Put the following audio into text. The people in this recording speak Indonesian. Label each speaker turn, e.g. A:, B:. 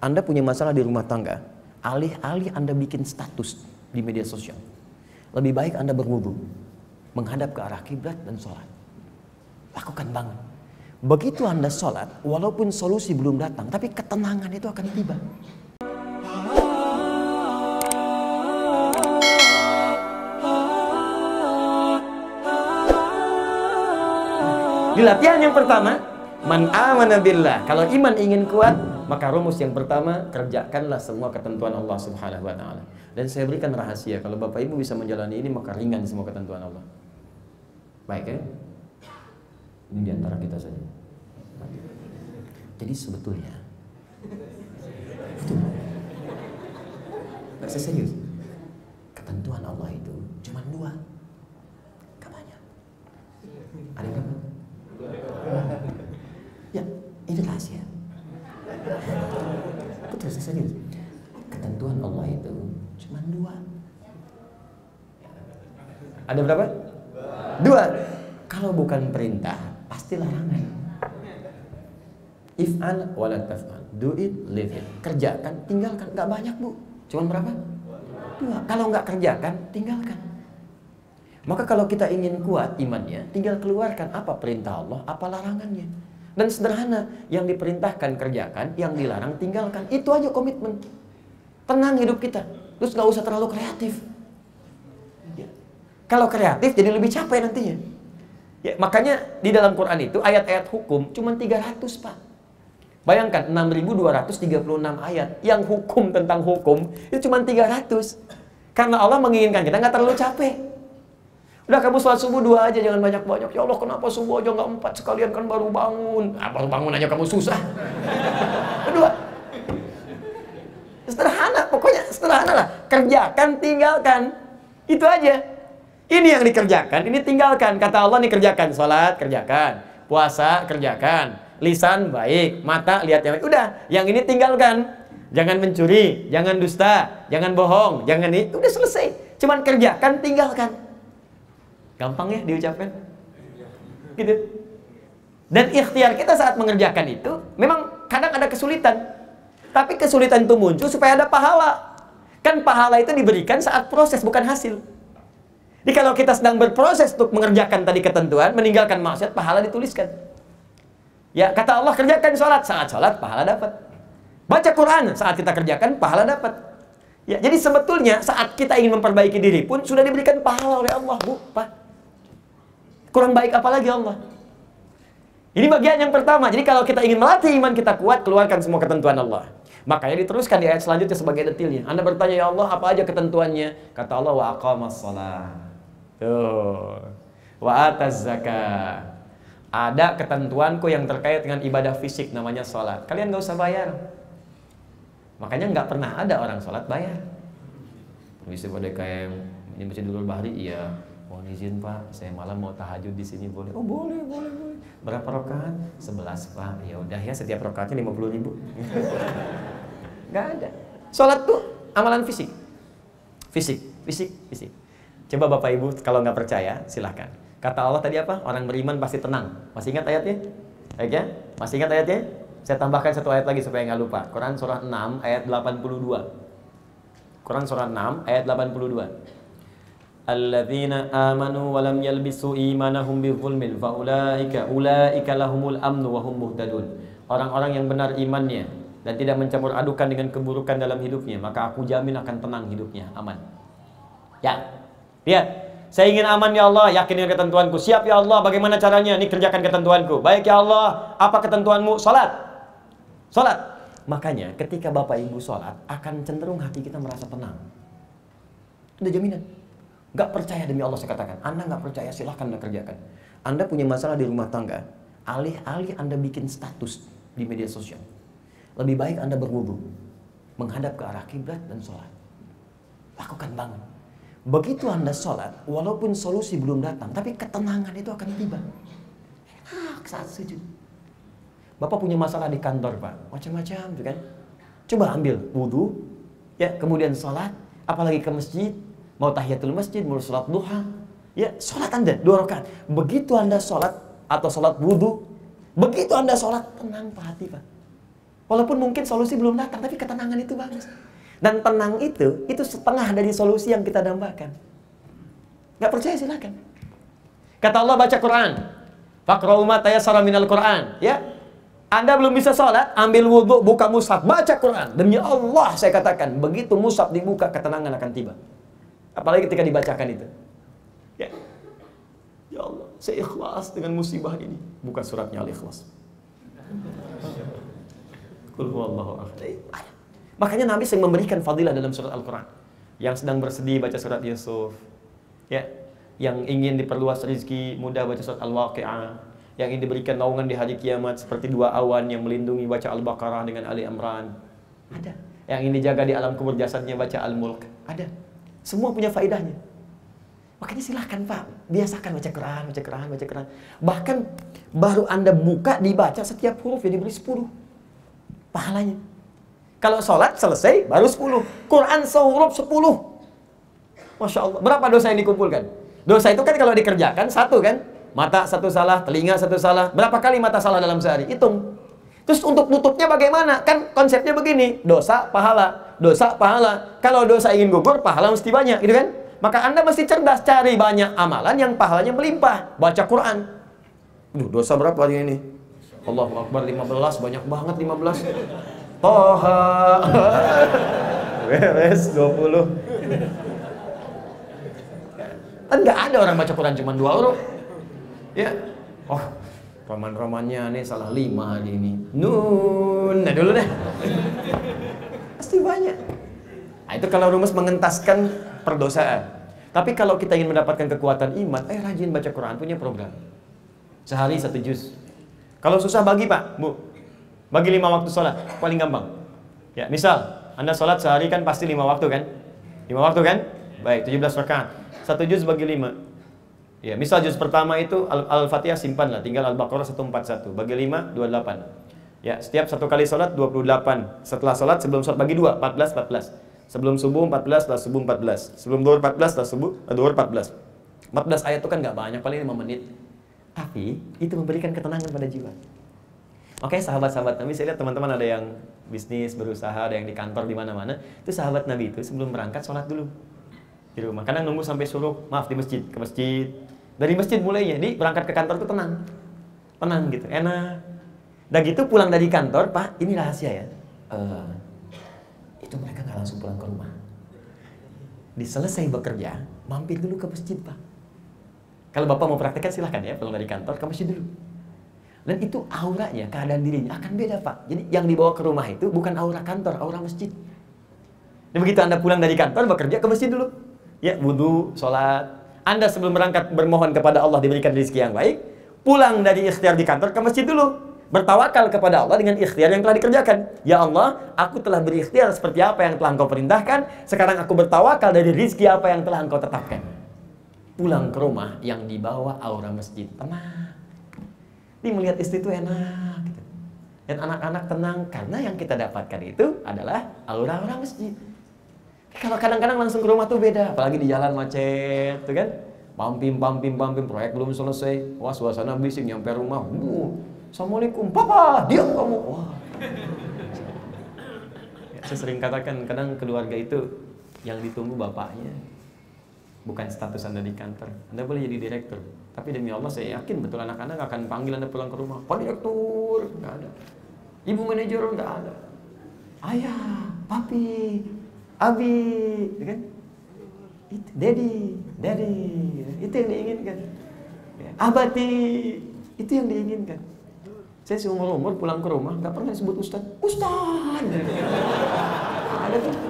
A: Anda punya masalah di rumah tangga, alih-alih Anda bikin status di media sosial, lebih baik Anda berwudu, menghadap ke arah kiblat dan sholat. Lakukan bangun. Begitu Anda sholat, walaupun solusi belum datang, tapi ketenangan itu akan tiba. Di latihan yang pertama, man amana billah. Kalau iman ingin kuat, maka rumus yang pertama, kerjakanlah semua ketentuan Allah Subhanahu wa taala. Dan saya berikan rahasia, kalau Bapak Ibu bisa menjalani ini, maka ringan semua ketentuan Allah. Baik ya? Ini di antara kita saja. Jadi sebetulnya, betul. Saya serius. Ketentuan Allah itu cuma dua. Gak banyak. Ada yang berapa? Ya, ini rahasia. Betul, saya serius. Ketentuan Allah itu cuma dua. Ada berapa? Dua. Kalau bukan perintah, pasti larangan. If'al wala taf'al. Do it, leave it. Kerjakan, tinggalkan. Gak banyak, Bu. Cuman berapa? Dua. Kalau nggak kerjakan, tinggalkan. Maka kalau kita ingin kuat imannya, tinggal keluarkan apa perintah Allah, apa larangannya. Dan sederhana, yang diperintahkan kerjakan, yang dilarang tinggalkan. Itu aja komitmen. Tenang hidup kita. Terus nggak usah terlalu kreatif. Ya. Kalau kreatif jadi lebih capek nantinya. Ya, makanya di dalam Quran itu ayat-ayat hukum cuma 300, Pak. Bayangkan 6236 ayat yang hukum tentang hukum itu cuma 300. Karena Allah menginginkan kita nggak terlalu capek. Udah kamu sholat subuh dua aja, jangan banyak-banyak. Ya Allah, kenapa subuh aja nggak empat sekalian kan baru bangun. Ah, baru bangun aja kamu susah. Kedua, sederhana, pokoknya sederhana lah. Kerjakan, tinggalkan. Itu aja. Ini yang dikerjakan, ini tinggalkan. Kata Allah nih kerjakan. Sholat, kerjakan. Puasa, kerjakan. Lisan, baik. Mata, lihat yang baik. Udah, yang ini tinggalkan. Jangan mencuri, jangan dusta, jangan bohong, jangan ini. Udah selesai. Cuman kerjakan, tinggalkan. Gampang ya diucapkan? Gitu. Dan ikhtiar kita saat mengerjakan itu, memang kadang ada kesulitan. Tapi kesulitan itu muncul supaya ada pahala. Kan pahala itu diberikan saat proses, bukan hasil. Jadi kalau kita sedang berproses untuk mengerjakan tadi ketentuan, meninggalkan maksiat, pahala dituliskan. Ya, kata Allah kerjakan sholat, saat sholat pahala dapat. Baca Quran, saat kita kerjakan pahala dapat. Ya, jadi sebetulnya saat kita ingin memperbaiki diri pun sudah diberikan pahala oleh Allah, Bu, Pak. Kurang baik apalagi Allah. Ini bagian yang pertama. Jadi kalau kita ingin melatih iman kita kuat, keluarkan semua ketentuan Allah. Makanya diteruskan di ayat selanjutnya sebagai detailnya. Anda bertanya, ya Allah, apa aja ketentuannya? Kata Allah, wa aqamas salat. Tuh. Wa ataz zakat. Ada ketentuanku yang terkait dengan ibadah fisik namanya sholat. Kalian nggak usah bayar. Makanya nggak pernah ada orang sholat bayar. Bisa pada kayak ini masjid dulu bahari, iya. Mohon izin Pak, saya malam mau tahajud di sini boleh? Oh boleh, boleh, boleh. Berapa rakaat? Sebelas Pak. Ya udah ya, setiap lima puluh ribu. Gak ada. Sholat tuh amalan fisik. Fisik, fisik, fisik. Coba Bapak Ibu kalau nggak percaya, silahkan. Kata Allah tadi apa? Orang beriman pasti tenang. Masih ingat ayatnya? Baik ya? Masih ingat ayatnya? Saya tambahkan satu ayat lagi supaya nggak lupa. Quran surah 6 ayat 82. Quran surah 6 ayat 82 alladzina amanu wa lam yalbisu imanahum bizulmin faulaika ulaika lahumul amnu wa hum. Orang-orang yang benar imannya dan tidak mencampur adukan dengan keburukan dalam hidupnya, maka aku jamin akan tenang hidupnya, aman. Ya. Lihat, saya ingin aman ya Allah, yakin dengan ketentuanku. Siap ya Allah, bagaimana caranya? Ini kerjakan ketentuanku. Baik ya Allah, apa ketentuanmu? Salat. Salat. Makanya ketika Bapak Ibu salat, akan cenderung hati kita merasa tenang. Itu jaminan. Gak percaya demi Allah saya katakan. Anda gak percaya silahkan Anda kerjakan. Anda punya masalah di rumah tangga. Alih-alih Anda bikin status di media sosial. Lebih baik Anda berwudu. Menghadap ke arah kiblat dan sholat. Lakukan bangun. Begitu Anda sholat, walaupun solusi belum datang, tapi ketenangan itu akan tiba. Enak saat sujud. Bapak punya masalah di kantor, Pak. Macam-macam, kan? Coba ambil wudhu, ya, kemudian sholat, apalagi ke masjid, mau tahiyatul masjid, mau sholat duha, ya sholat anda dua rakaat. Begitu anda sholat atau sholat wudhu, begitu anda sholat tenang pak hati pak. Walaupun mungkin solusi belum datang, tapi ketenangan itu bagus. Dan tenang itu, itu setengah dari solusi yang kita dambakan. Gak percaya silakan. Kata Allah baca Quran. Fakra'u ma tayassara minal Quran. Ya. Anda belum bisa sholat, ambil wudhu, buka mushaf, baca Quran. Demi Allah saya katakan, begitu mushaf dibuka, ketenangan akan tiba. Apalagi ketika dibacakan itu. Ya. Ya Allah, saya ikhlas dengan musibah ini. Bukan suratnya al-ikhlas. Makanya Nabi sering memberikan fadilah dalam surat Al-Quran. Yang sedang bersedih baca surat Yusuf. Ya, yang ingin diperluas rezeki mudah baca surat Al-Waqi'ah, yang ingin diberikan naungan di hari kiamat seperti dua awan yang melindungi baca Al-Baqarah dengan Ali Imran. Ada. Yang ingin dijaga di alam kubur jasadnya baca Al-Mulk. Ada. Semua punya faedahnya. Makanya silahkan Pak, biasakan baca Quran, baca Quran, baca Quran. Bahkan baru Anda buka dibaca setiap huruf ya diberi 10 pahalanya. Kalau sholat selesai baru 10. Quran sehuruf 10. Masya Allah. Berapa dosa yang dikumpulkan? Dosa itu kan kalau dikerjakan satu kan? Mata satu salah, telinga satu salah. Berapa kali mata salah dalam sehari? Hitung. Terus untuk nutupnya bagaimana? Kan konsepnya begini, dosa pahala, dosa pahala. Kalau dosa ingin gugur, pahala mesti banyak, gitu kan? Maka Anda mesti cerdas cari banyak amalan yang pahalanya melimpah. Baca Quran. Duh, dosa berapa hari ini? Allah Akbar 15, banyak banget 15. Toha. Beres 20. Kan ada orang baca Quran cuma dua huruf. Ya. Oh, roman-romannya nih salah lima hari ini. Nun, nah dulu deh. Pasti banyak. Nah, itu kalau rumus mengentaskan perdosaan. Tapi kalau kita ingin mendapatkan kekuatan iman, eh rajin baca Quran, punya program. Sehari satu juz. Kalau susah bagi pak, bu. Bagi lima waktu sholat, paling gampang. Ya, misal, Anda sholat sehari kan pasti lima waktu kan? Lima waktu kan? Baik, 17 rakaat. Satu juz bagi lima. Ya, misal juz pertama itu Al-Fatihah simpan lah, tinggal Al-Baqarah 141. Bagi lima, 28. Ya, setiap satu kali sholat 28. Setelah sholat, sebelum sholat bagi dua, 14, 14. Sebelum subuh 14, setelah subuh 14. Sebelum duhur 14, setelah subuh, eh, duhur 14. 14 ayat itu kan nggak banyak, paling 5 menit. Tapi, itu memberikan ketenangan pada jiwa. Oke, sahabat-sahabat Nabi, saya lihat teman-teman ada yang bisnis, berusaha, ada yang di kantor, di mana-mana. Itu sahabat Nabi itu sebelum berangkat sholat dulu di rumah. Kadang nunggu sampai suruh maaf di masjid ke masjid. Dari masjid mulainya, di berangkat ke kantor tuh tenang, tenang gitu, enak. Dan gitu pulang dari kantor, Pak, ini rahasia ya. Uh, itu mereka nggak langsung pulang ke rumah. Diselesai bekerja, mampir dulu ke masjid, Pak. Kalau Bapak mau praktekkan silahkan ya, pulang dari kantor ke masjid dulu. Dan itu auranya, keadaan dirinya akan beda, Pak. Jadi yang dibawa ke rumah itu bukan aura kantor, aura masjid. Dan begitu Anda pulang dari kantor, bekerja ke masjid dulu ya wudhu, sholat. Anda sebelum berangkat bermohon kepada Allah diberikan rezeki yang baik, pulang dari ikhtiar di kantor ke masjid dulu. Bertawakal kepada Allah dengan ikhtiar yang telah dikerjakan. Ya Allah, aku telah berikhtiar seperti apa yang telah engkau perintahkan. Sekarang aku bertawakal dari rezeki apa yang telah engkau tetapkan. Pulang ke rumah yang dibawa aura masjid. Tenang. Ini melihat istri itu enak. Gitu. Dan anak-anak tenang karena yang kita dapatkan itu adalah aura-aura masjid. Kalau kadang-kadang langsung ke rumah tuh beda, apalagi di jalan macet, tuh kan? Pampim, pampim, pampim, proyek belum selesai. Wah, suasana bising nyampe rumah. Uh, Assalamualaikum, papa, diam kamu. Wah. Ya, saya sering katakan, kadang keluarga itu yang ditunggu bapaknya. Bukan status Anda di kantor. Anda boleh jadi direktur. Tapi demi Allah saya yakin betul anak-anak akan panggil Anda pulang ke rumah. Pak direktur, nggak ada. Ibu manajer nggak ada. Ayah, papi, Abi, ya kan? Itu, daddy, daddy, itu yang diinginkan. Ya. Abati, itu yang diinginkan. Saya seumur umur pulang ke rumah nggak pernah disebut Ustadz. Ustadz! Ada tuh.